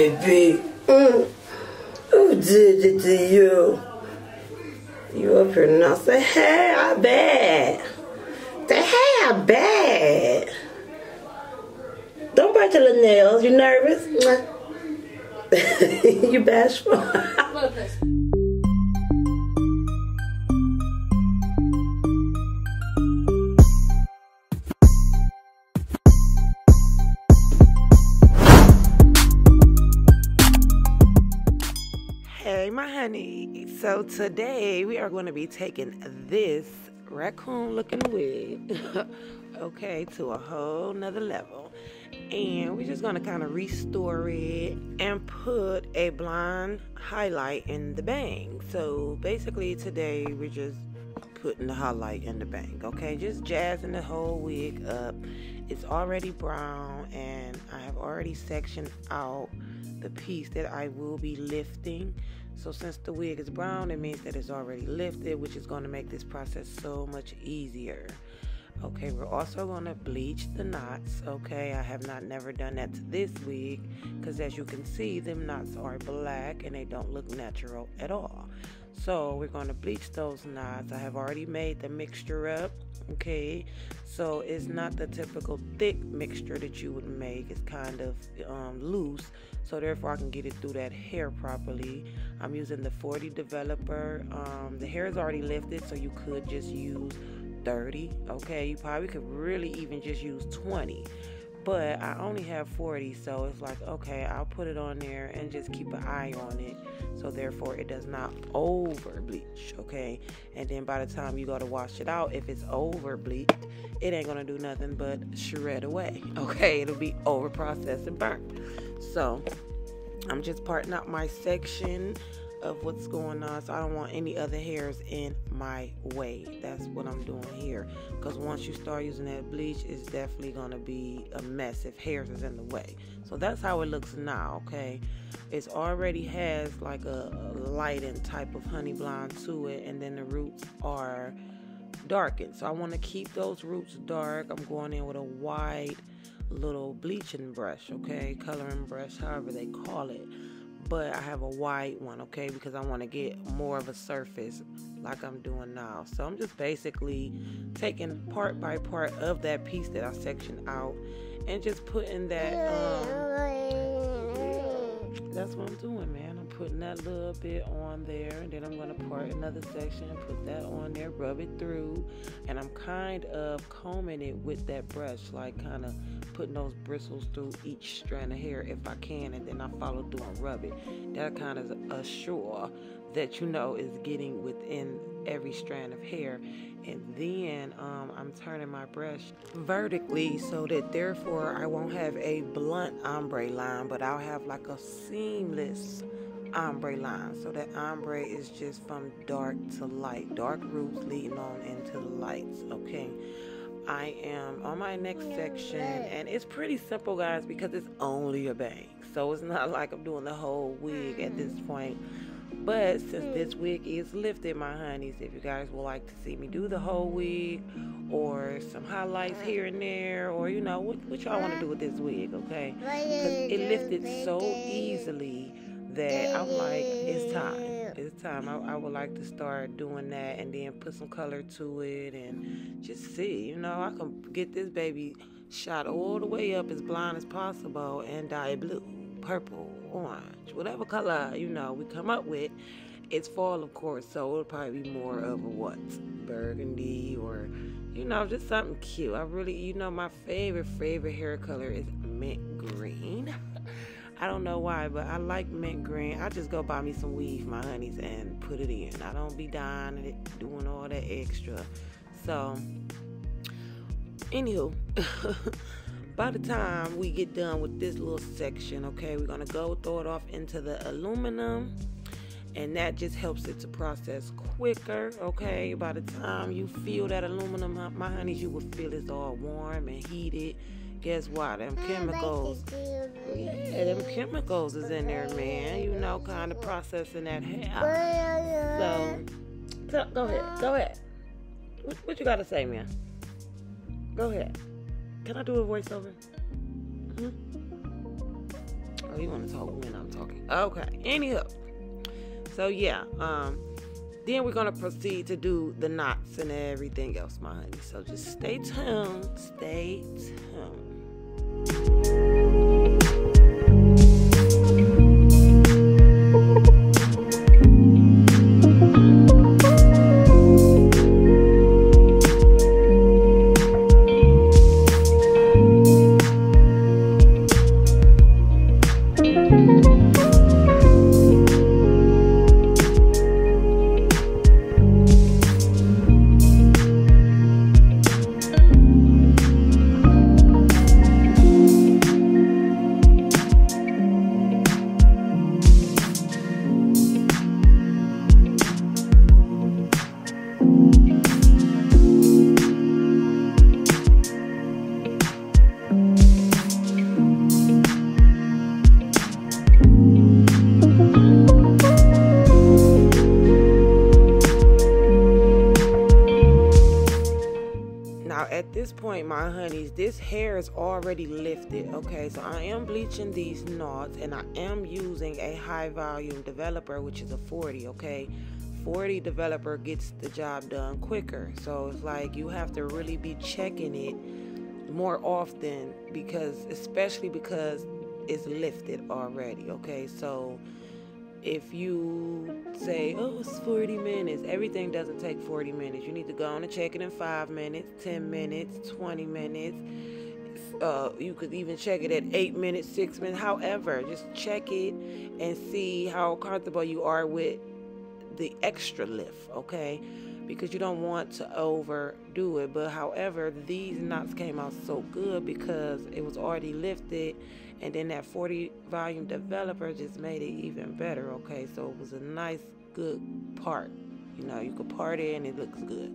baby. Mm. Who did it to you? You up here now? Say, hey, I bad. Say, hey, I bad. Don't bite your little nails. You nervous? you bashful. Hey, my honey. So today we are going to be taking this raccoon looking wig, okay, to a whole nother level. And we're just going to kind of restore it and put a blonde highlight in the bang. So basically today we're just putting the highlight in the bang, okay? Just jazzing the whole wig up. It's already brown and I have already sectioned out the piece that I will be lifting. So since the wig is brown, it means that it's already lifted, which is going to make this process so much easier. Okay, we're also going to bleach the knots. Okay, I have not never done that to this wig because as you can see, them knots are black and they don't look natural at all. So we're going to bleach those knots. I have already made the mixture up. Okay, so it's not the typical thick mixture that you would make. It's kind of um, loose, so therefore I can get it through that hair properly. I'm using the 40 developer. Um, the hair is already lifted, so you could just use 30. Okay, you probably could really even just use 20 but I only have 40, so it's like, okay, I'll put it on there and just keep an eye on it. So therefore, it does not over bleach, okay? And then by the time you go to wash it out, if it's over bleached, it ain't gonna do nothing but shred away, okay? It'll be over processed and burnt. So I'm just parting out my section of what's going on so I don't want any other hairs in my way. That's what I'm doing here. Because once you start using that bleach it's definitely going to be a mess if hairs is in the way. So that's how it looks now okay? It's already has like a, a lightened type of honey blonde to it and then the roots are darkened. So I want to keep those roots dark. I'm going in with a white little bleaching brush okay? Coloring brush however they call it but I have a white one, okay, because I want to get more of a surface like I'm doing now. So I'm just basically taking part by part of that piece that I sectioned out and just putting that, um, that's what I'm doing, man. Putting that little bit on there and then I'm going to part another section, and put that on there, rub it through, and I'm kind of combing it with that brush, like kind of putting those bristles through each strand of hair if I can, and then I follow through and rub it. That kind of assure that you know is getting within every strand of hair. And then um, I'm turning my brush vertically so that therefore I won't have a blunt ombre line, but I'll have like a seamless ombre line. So that ombre is just from dark to light, dark roots leading on into the lights. Okay. I am on my next section, and it's pretty simple, guys, because it's only a bang. So it's not like I'm doing the whole wig at this point. But since this wig is lifted, my honeys, if you guys would like to see me do the whole wig or some highlights here and there, or you know, what, what y'all want to do with this wig, okay? Because it lifted so easily that I'm like, it's time it's time. I, I, would like to start doing that and then put some color to it and just see. You know, I can get this baby shot all the way up as blind as possible and dye it blue, purple, orange, whatever color, you know, we come up with. It's fall, of course, so it'll probably be more of a what? Burgundy or, you know, just something cute. I really, you know, my favorite, favorite hair color is mint green. I don't know why, but I like mint green. I just go buy me some weave, my honeys, and put it in. I don't be dying it, doing all that extra. So, anywho, by the time we get done with this little section, okay, we're gonna go throw it off into the aluminum and that just helps it to process quicker okay by the time you feel that aluminum my honeys you will feel it's all warm and heated guess what? Them chemicals. Yeah, them chemicals is in there, man. You know, kind of processing that hair. So, so go ahead. Go ahead. What, what you got to say, man? Go ahead. Can I do a voiceover? Hmm? Oh, you want to talk when I'm talking? Okay. Anywho, so yeah, um, then we're gonna proceed to do the knots and everything else, my honey. So just stay tuned. Stay tuned you already lifted okay so i am bleaching these knots and i am using a high volume developer which is a 40 okay 40 developer gets the job done quicker so it's like you have to really be checking it more often because especially because it's lifted already okay so if you say, oh, it's 40 minutes, everything doesn't take 40 minutes. You need to go on and check it in five minutes, 10 minutes, 20 minutes. Uh, you could even check it at eight minutes, six minutes, however, just check it and see how comfortable you are with the extra lift, okay? Because you don't want to overdo it. But however, these knots came out so good because it was already lifted and then that 40 volume developer just made it even better okay so it was a nice good part you know you could part it and it looks good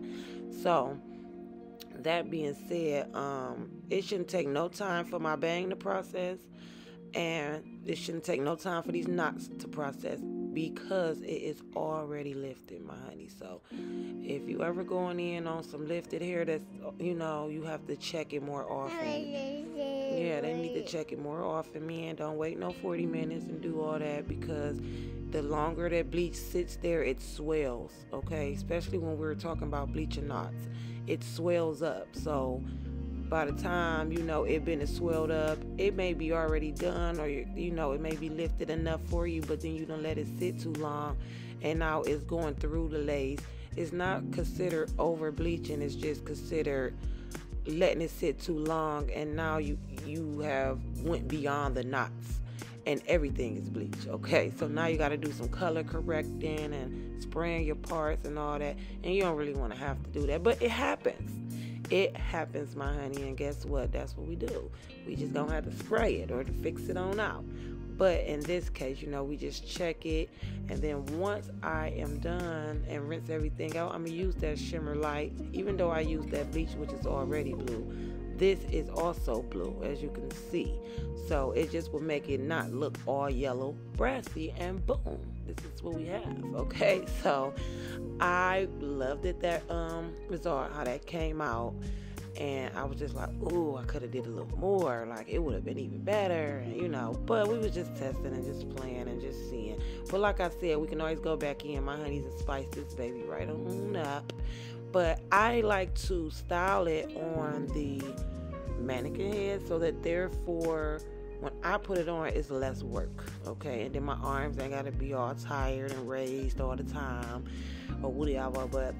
so that being said um it shouldn't take no time for my bang to process and it shouldn't take no time for these knots to process because it is already lifted, my honey. So if you ever going in on some lifted hair that's you know, you have to check it more often. Yeah, they need to check it more often, man. Don't wait no 40 minutes and do all that because the longer that bleach sits there, it swells, okay? Especially when we're talking about bleaching knots. It swells up. So by the time you know it been swelled up it may be already done or you know it may be lifted enough for you but then you don't let it sit too long and now it's going through the lace it's not considered over bleaching it's just considered letting it sit too long and now you you have went beyond the knots and everything is bleach okay so now you got to do some color correcting and spraying your parts and all that and you don't really want to have to do that but it happens it happens, my honey, and guess what? That's what we do. We just gonna have to spray it or to fix it on out. But in this case, you know, we just check it, and then once I am done and rinse everything out, I'm gonna use that shimmer light. Even though I use that bleach, which is already blue, this is also blue, as you can see. So it just will make it not look all yellow, brassy, and boom, this is what we have. Okay, so I loved it that um result, how that came out. And I was just like, ooh, I could have did a little more. Like it would have been even better, you know. But we was just testing and just playing and just seeing. But like I said, we can always go back in. My honey's and spice this baby right on up but I like to style it on the mannequin head so that therefore when I put it on it's less work okay? And then my arms ain't gotta be all tired and raised all the time or whatever but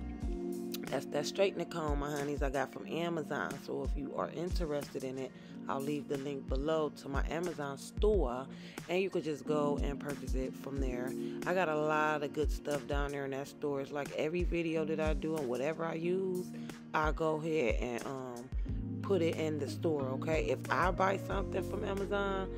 that's that straightening comb my honeys I got from Amazon. So if you are interested in it I'll leave the link below to my Amazon store and you could just go and purchase it from there. I got a lot of good stuff down there in that store. It's like every video that I do and whatever I use, I go ahead and um, put it in the store, okay? If I buy something from Amazon,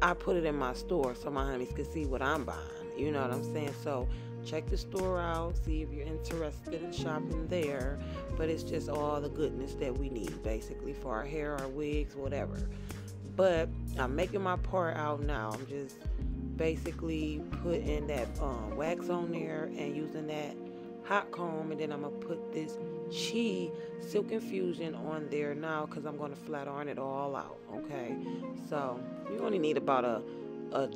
I put it in my store so my honeys can see what I'm buying. You know what I'm saying? So check the store out, see if you're interested in shopping there. But it's just all the goodness that we need basically for our hair, our wigs, whatever. But I'm making my part out now. I'm just basically putting that um, wax on there and using that hot comb, and then I'm gonna put this Chi Silk Infusion on there now because I'm to flat iron it all out, okay? So you only need about a, a,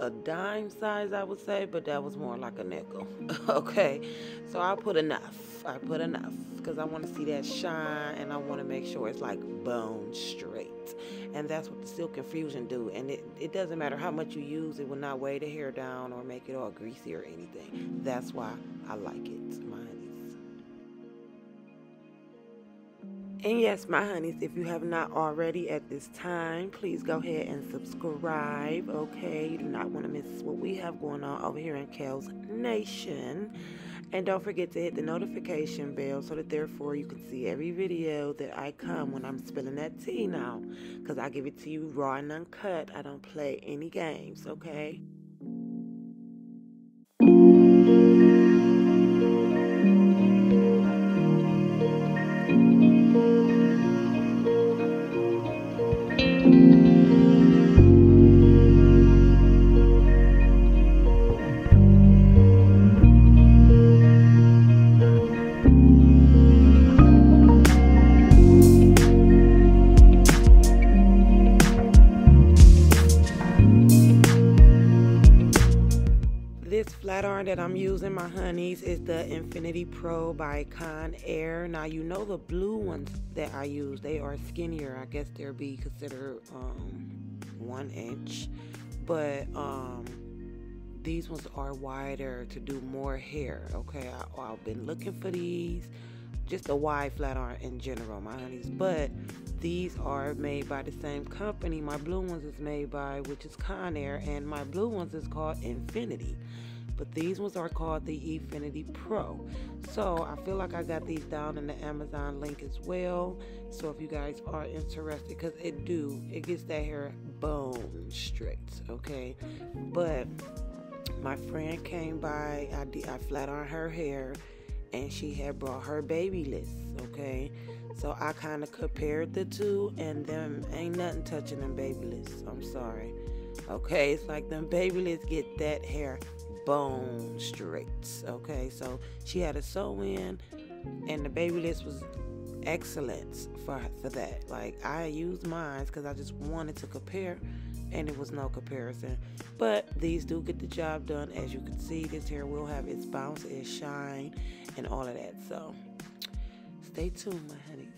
a dime size, I would say, but that was more like a nickel, okay? So I'll put enough. I put enough because I want to see that shine and I want to make sure it's like bone straight. And that's what the Silk Infusion do. And it, it doesn't matter how much you use, it will not weigh the hair down or make it all greasy or anything. That's why I like it, my And yes, my honeys, if you have not already at this time, please go ahead and subscribe, okay? You do not want to miss what we have going on over here in Kells Nation. And don't forget to hit the notification bell so that therefore you can see every video that I come when I'm spilling that tea now. Because I give it to you raw and uncut. I don't play any games, okay? That I'm using, my honeys, is the Infinity Pro by Conair. Now, you know the blue ones that I use, they are skinnier. I guess they'll be considered um, one inch. But um, these ones are wider to do more hair, okay? I, I've been looking for these. Just a wide flat iron in general, my honeys. But these are made by the same company. My blue ones is made by, which is Conair, and my blue ones is called Infinity but these ones are called the Infinity Pro. So I feel like I got these down in the Amazon link as well. So if you guys are interested, because it do, it gets that hair bone strict, okay? But my friend came by, I, did, I flat on her hair, and she had brought her Babyliss, okay? So I kind of compared the two, and them ain't nothing touching them Babyliss. I'm sorry. Okay, it's like them Babyliss get that hair bone straight. Okay, so she had a sew in, and the Babyliss was excellent for for that. Like I used mine because I just wanted to compare, and it was no comparison. But these do get the job done. As you can see, this hair will have its bounce, its shine, and all of that. So stay tuned, my honeys.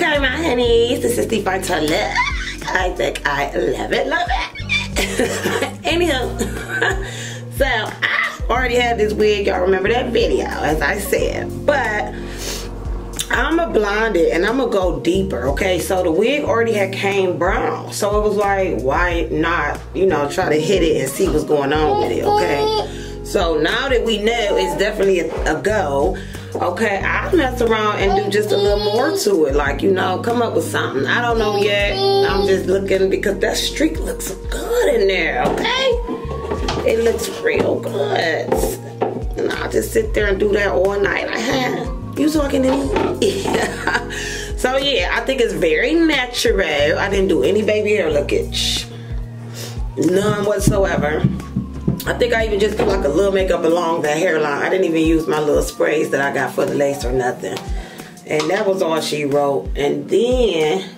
My honeys. This is the look. I think I love it, love it. Anyhow, so I already had this wig. Y'all remember that video, as I said. But I'm a blonde it and I'm gonna go deeper, okay? So the wig already had came brown. So it was like, why not, you know, try to hit it and see what's going on with it, okay? So now that we know it's definitely a, a go, okay, I'll mess around and do just a little more to it. Like, you know, come up with something. I don't know yet. I'm just looking because that streak looks good in there, okay? It looks real good. And I'll just sit there and do that all night. I have. You talking to me? Yeah. So yeah, I think it's very natural. I didn't do any baby hair lookage. None whatsoever. I think I even just put like a little makeup along the hairline. I didn't even use my little sprays that I got for the lace or nothing. And that was all she wrote. And then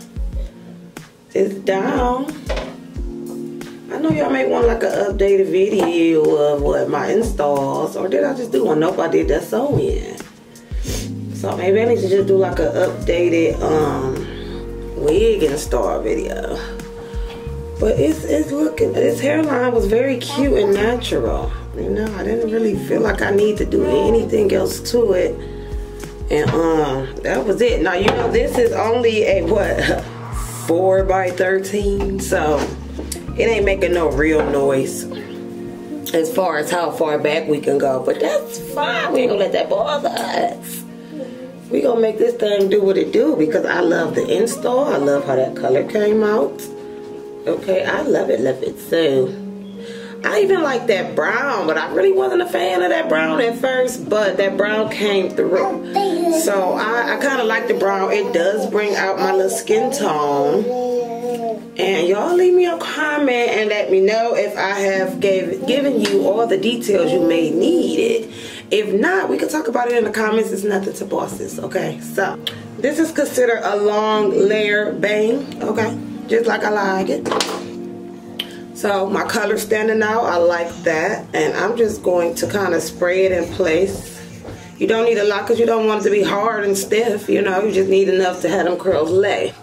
it's down. I know y'all may want like an updated video of what my installs. Or did I just do one? Nope, I did that sew in. So maybe I need to just do like an updated um wig install video. But it's it's looking this hairline was very cute and natural. You know, I didn't really feel like I need to do anything else to it. And um that was it. Now you know this is only a what four by thirteen, so it ain't making no real noise as far as how far back we can go. But that's fine. We ain't gonna let that bother us. We gonna make this thing do what it do because I love the install. I love how that color came out. Okay, I love it, love it. So, I even like that brown, but I really wasn't a fan of that brown at first, but that brown came through. So, I, I kind of like the brown. It does bring out my little skin tone. And y'all leave me a comment and let me know if I have gave, given you all the details you may need it. If not, we can talk about it in the comments. It's nothing to bosses, okay? So, this is considered a long layer bang, okay? Just like I like it. So my color standing out, I like that. And I'm just going to kind of spray it in place. You don't need a lot because you don't want it to be hard and stiff, you know. You just need enough to have them curls lay.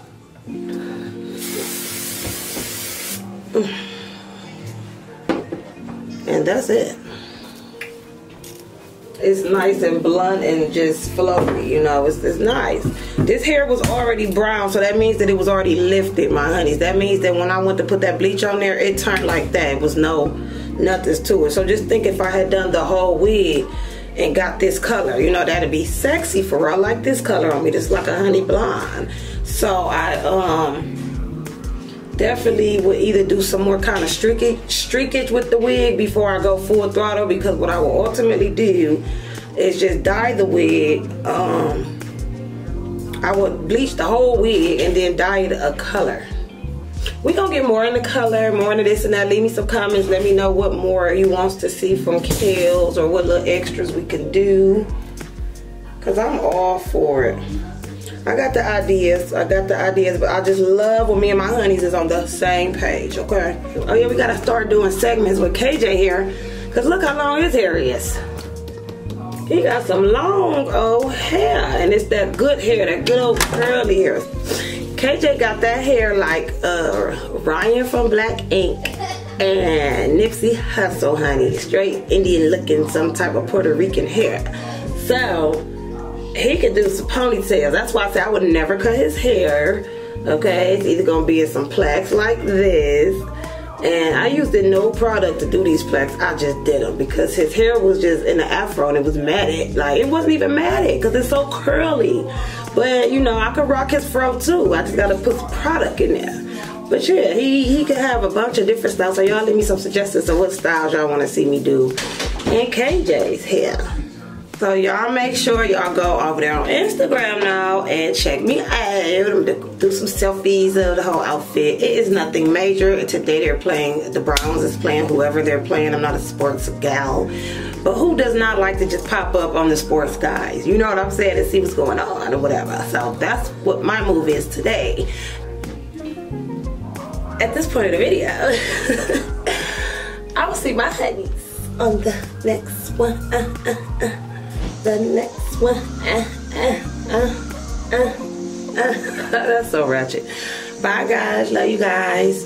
And that's it it's nice and blunt and just flowy, you know, it's, it's nice. This hair was already brown, so that means that it was already lifted, my honeys. That means that when I went to put that bleach on there, it turned like that. It was no, nothing to it. So just think if I had done the whole wig and got this color, you know, that'd be sexy for her. I like this color on me, just like a honey blonde. So I, um, definitely would either do some more kind of streakage, streakage with the wig before I go full throttle because what I will ultimately do is just dye the wig. Um, I would bleach the whole wig and then dye it a color. we gonna get more into color, more into this and that. Leave me some comments. Let me know what more you wants to see from Kells or what little extras we can do. Cause I'm all for it. I got the ideas. I got the ideas, but I just love when me and my honeys is on the same page, okay? Oh yeah, we gotta start doing segments with KJ here. Cause look how long his hair is. He got some long old hair. And it's that good hair, that good old curly hair. KJ got that hair like uh, Ryan from Black Ink and Nipsey Hussle, honey. Straight Indian looking, some type of Puerto Rican hair. So, he could do some ponytails. That's why I said I would never cut his hair. Okay, it's either gonna be in some plaits like this. And I used the no product to do these plaits. I just did them because his hair was just in the afro and it was matted. Like it wasn't even matted because it's so curly. But you know, I could rock his fro too. I just gotta put some product in there. But yeah, he, he could have a bunch of different styles. So y'all leave me some suggestions of what styles y'all wanna see me do in KJ's hair. So y'all make sure y'all go over there on Instagram now and check me out. Do some selfies of the whole outfit. It is nothing major. Today they're playing, the Browns is playing whoever they're playing. I'm not a sports gal. But who does not like to just pop up on the sports guys? You know what I'm saying? And see what's going on or whatever. So that's what my move is today. At this point of the video, I will see my honeys on the next one. Uh, uh, uh the next one. Uh, uh, uh. That's so ratchet. Bye, guys. Love you guys.